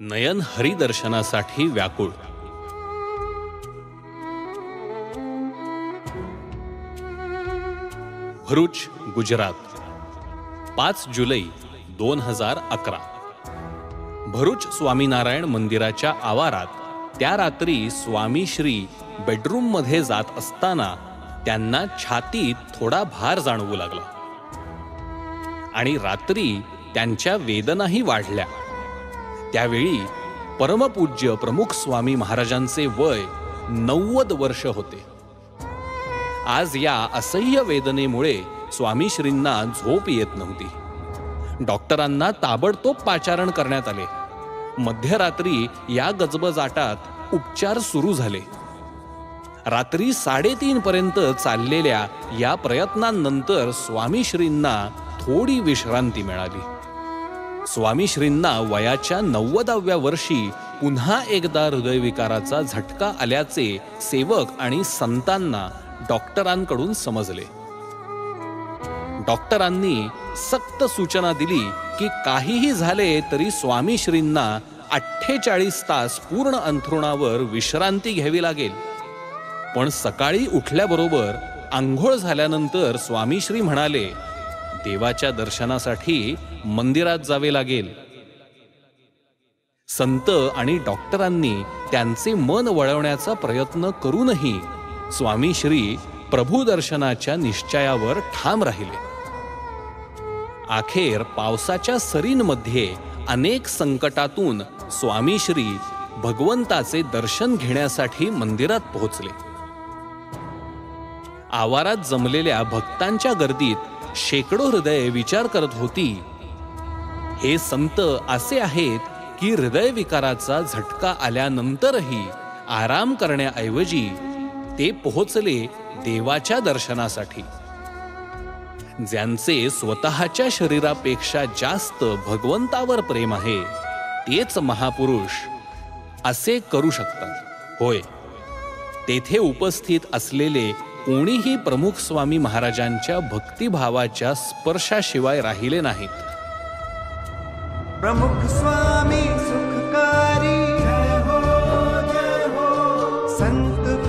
नयन हरिदर्शनासाठी व्याकुळ. भरूच गुजरात. पाच जुलै दोन हजार अकरा. भरूच स्वामीनारायण मंदिराच्या आवारात त्या रात्री स्वामी श्री बेडरूममध्ये जात असताना त्यांना छातीत थोडा भार जाणवू लागला. आणि रात्री त्यांच्या वेदनाही वाढल्या. त्यावेळी परमपूज्य प्रमुख स्वामी महाराजांचे वय नव्वद वर्ष होते. आज या असह्य वेदनेमुळे स्वामीश्रींना झोप येत नव्हती. डॉक्टरांना ताबडतोब पाचारण करण्यात आले. मध्यरात्री या गजबजाटात उपचार सुरू झाले. रात्री साडेतीन पर्यंत चाललेल्या या प्रयत्नांनंतर स्वामीश्रींना थोडी विश्रांती मिळाली. स्वामीश्रींना वयाच्या नव्वदाव्या वर्षी पुन्हा एकदा हृदयविकाराचा झटका आल्याचे सेवक आणि संतांना डॉक्टरांकडून समजले. डॉक्टरांनी सक्त सूचना दिली की काहीही झाले तरी स्वामीश्रींना अठ्ठेचाळीस तास पूर्ण अंथरुणावर विश्रांती घ्यावी लागेल. पण सकाळी उठल्याबरोबर आंघोळ झाल्यानंतर स्वामीश्री म्हणाले देवाच्या दर्शनासाठी मंदिरात जावे लागेल. संत आणि डॉक्टरांनी त्यांचे मन वळवण्याचा प्रयत्न करूनही स्वामी श्री प्रभू दर्शनाच्या निश्चयावर ठाम राहिले. अखेर पावसाच्या सरींमध्ये अनेक संकटातून स्वामी श्री भगवंताचे दर्शन घेण्यासाठी मंदिरात पोहोचले. आवारात जमलेल्या भक्तांच्या गर्दीत शेकडो हृदय विचार करत होती. हे संत असे आहेत की हृदयविकाराचा झटका आल्यानंतरही आराम करण्याऐवजी ते पोहोचले देवाच्या दर्शनासाठी. ज्यांचे स्वतःच्या शरीरापेक्षा जास्त भगवंतावर प्रेम आहे तेच महापुरुष असे करू शकतात. होय तेथे उपस्थित असलेले कोणीही प्रमुख स्वामी महाराजांच्या भक्तिभावाच्या स्पर्शाशिवाय राहिले नाहीत. प्रमुख स्वामी सुखकारी। जय हो जय हो। संत